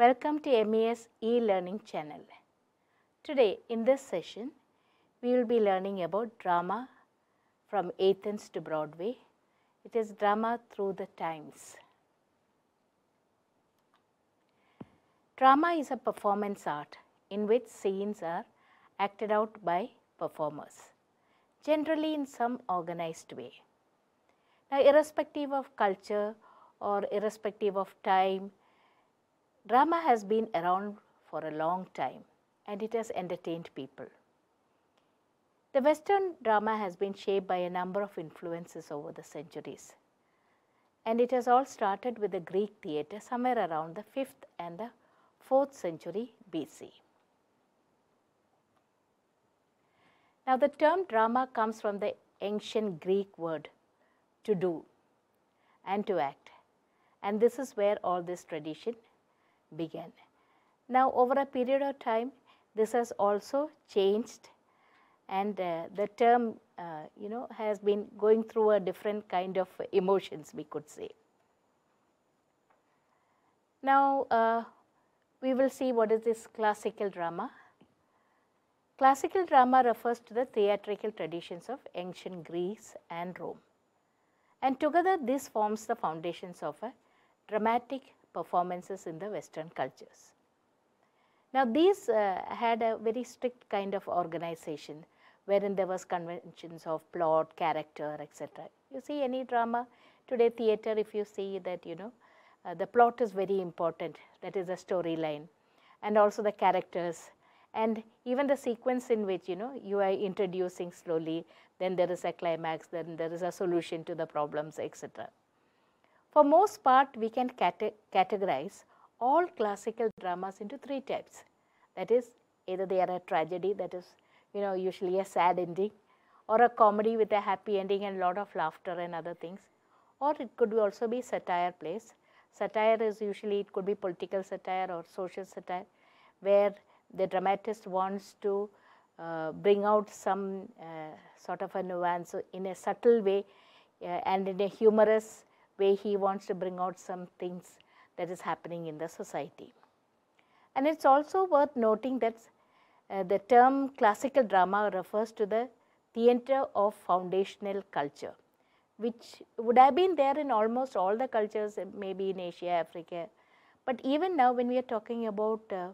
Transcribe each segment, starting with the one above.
Welcome to MES e-learning channel. Today in this session, we will be learning about drama from Athens to Broadway. It is drama through the times. Drama is a performance art in which scenes are acted out by performers, generally in some organized way. Now, irrespective of culture or irrespective of time, drama has been around for a long time and it has entertained people. The Western drama has been shaped by a number of influences over the centuries. And it has all started with the Greek theatre somewhere around the 5th and the 4th century BC. Now, the term drama comes from the ancient Greek word to do and to act. And this is where all this tradition began. Now, over a period of time, this has also changed and uh, the term uh, you know has been going through a different kind of emotions we could say. Now, uh, we will see what is this classical drama. Classical drama refers to the theatrical traditions of ancient Greece and Rome. And together this forms the foundations of a dramatic performances in the western cultures. Now these uh, had a very strict kind of organization wherein there was conventions of plot, character, etc. You see any drama today theater if you see that you know uh, the plot is very important that is the storyline and also the characters and even the sequence in which you know you are introducing slowly then there is a climax then there is a solution to the problems etc. For most part we can cate categorize all classical dramas into three types that is either they are a tragedy that is you know usually a sad ending or a comedy with a happy ending and a lot of laughter and other things or it could also be satire plays. Satire is usually it could be political satire or social satire where the dramatist wants to uh, bring out some uh, sort of a nuance in a subtle way uh, and in a humorous way he wants to bring out some things that is happening in the society. And it is also worth noting that uh, the term classical drama refers to the theatre of foundational culture which would have been there in almost all the cultures maybe in Asia, Africa. But even now when we are talking about uh,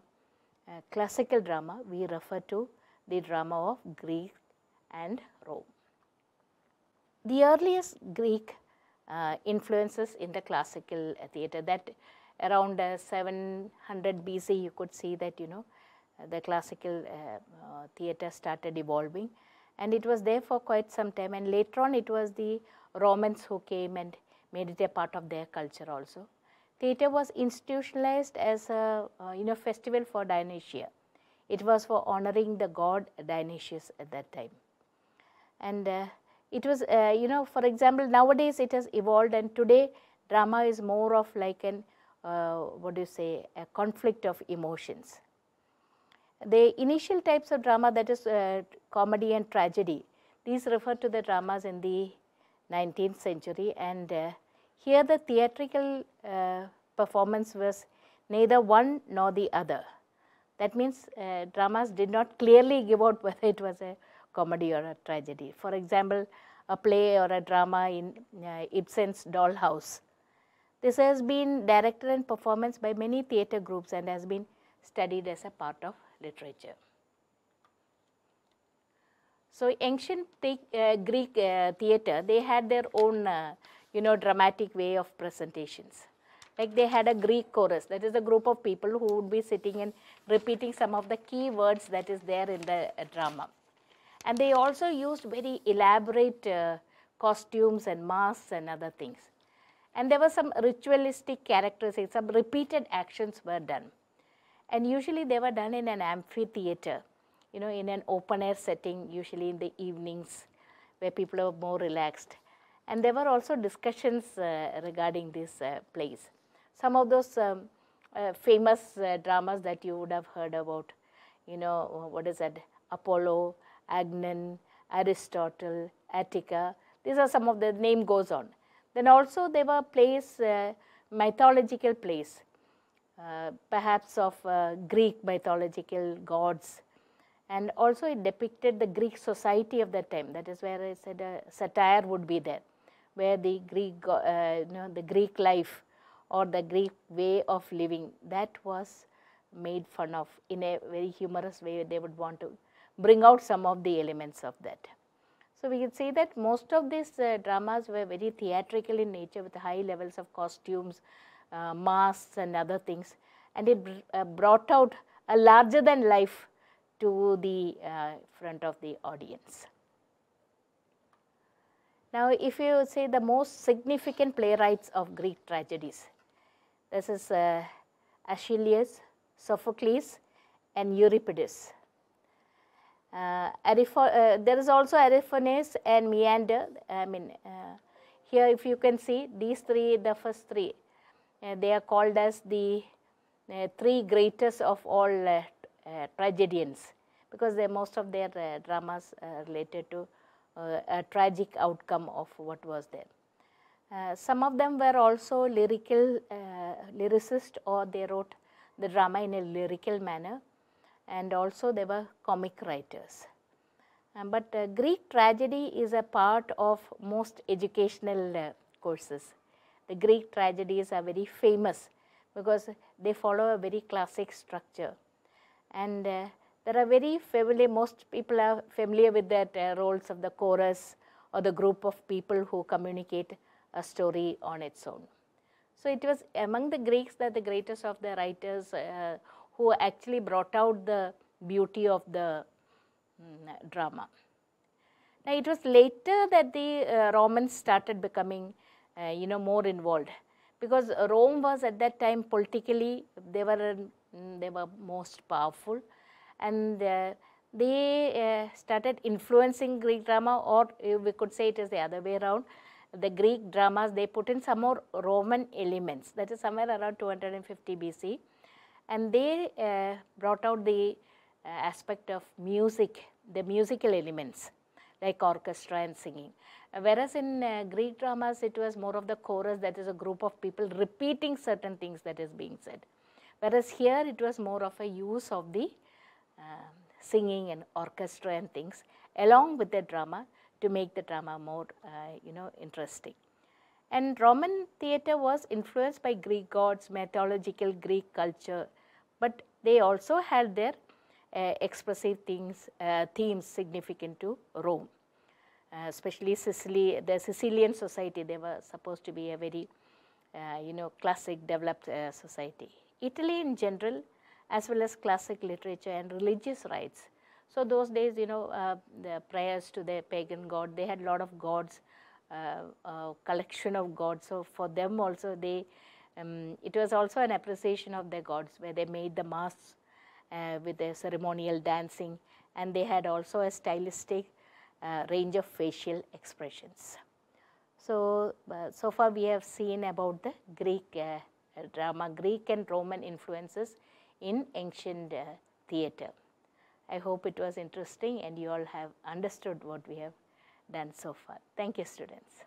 uh, classical drama, we refer to the drama of Greek and Rome. The earliest Greek uh, Uh, influences in the classical uh, theatre that around uh, 700 BC you could see that you know the classical theatre started evolving and it was there for quite some time and later on it was the Romans who came and made it a part of their culture also. Theatre was institutionalized as a uh, you know festival for Dionysia. It was for honoring the god Dionysius at that time. And uh, it was uh, you know for example nowadays it has evolved and today drama is more of like an what do you say a conflict of emotions. The initial types of drama that is comedy and tragedy these refer to the dramas in the 19th century and uh, here the theatrical uh, performance was neither one nor the other. That means uh, dramas did not clearly give out whether it was a comedy or a tragedy. For example, a play or a drama in Ibsen's Dollhouse. This has been directed and performance by many theatre groups and has been studied as a part of literature. So, ancient uh, Greek uh, theatre, they had their own, uh, you know, dramatic way of presentations. Like they had a Greek chorus, that is a group of people who would be sitting and repeating some of the key words that is there in the drama. And they also used very elaborate costumes and masks and other things. And there were some ritualistic characteristics, some repeated actions were done. And usually they were done in an amphitheater you know, in an open air setting, usually in the evenings where people are more relaxed. And there were also discussions uh, regarding this uh, plays. Some of those um, uh, famous dramas that you would have heard about, you know, what is that, Apollo, Agnon, Aristotle, Attica, these are some of the name goes on. Then also there were plays, mythological place, uh, perhaps of uh, Greek mythological gods. And also it depicted the Greek society of that time. That is where I said a satire would be there, where the Greek, uh, you know, the Greek life or the Greek way of living that was made fun of in a very humorous way. They would want to bring out some of the elements of that. So, we can say that most of these uh, dramas were very theatrical in nature with high levels of costumes, uh, masks and other things and it uh, brought out a larger than life to the uh, front of the audience. Now, if you say the most significant playwrights of Greek tragedies, this is uh, Aeschylus, Sophocles and Euripides. Uh, uh, there is also Aristophanes and Menander. I mean, uh, here if you can see these three, the first three, uh, they are called as the uh, three greatest of all uh, tragedians because most of their dramas related to a tragic outcome of what was there. Uh, some of them were also lyrical uh, lyricists or they wrote the drama in a lyrical manner and also they were comic writers. Um, but uh, Greek tragedy is a part of most educational uh, courses. The Greek tragedies are very famous because they follow a very classic structure and uh, there are very familiar, most people are familiar with the uh, roles of the chorus or the group of people who communicate a story on its own. So, it was among the Greeks that the greatest of the writers uh, who actually brought out the beauty of the um, drama. Now, it was later that the uh, Romans started becoming, uh, you know, more involved because Rome was at that time politically, they were, mm, they were most powerful and uh, they uh, started influencing Greek drama or we could say it is the other way around. The Greek dramas, they put in some more Roman elements that is somewhere around 250 BC and they uh, brought out the uh, aspect of music, the musical elements like orchestra and singing. Whereas in uh, Greek dramas, it was more of the chorus that is a group of people repeating certain things that is being said. Whereas here it was more of a use of the uh, singing and orchestra and things along with the drama to make the drama more, uh, you know, interesting. And Roman theatre was influenced by Greek gods, mythological Greek culture, but they also had their uh, expressive things, uh, themes significant to Rome. Uh, especially Sicily, the Sicilian society, they were supposed to be a very, uh, you know, classic developed uh, society. Italy in general, as well as classic literature and religious rites. So those days, you know, uh, the prayers to the pagan god, they had a lot of gods, collection of gods. So for them also, they um, it was also an appreciation of their gods where they made the masks uh, with their ceremonial dancing and they had also a stylistic uh, range of facial expressions. So, uh, so far we have seen about the Greek uh, drama, Greek and Roman influences in ancient uh, theatre. I hope it was interesting and you all have understood what we have done so far. Thank you students.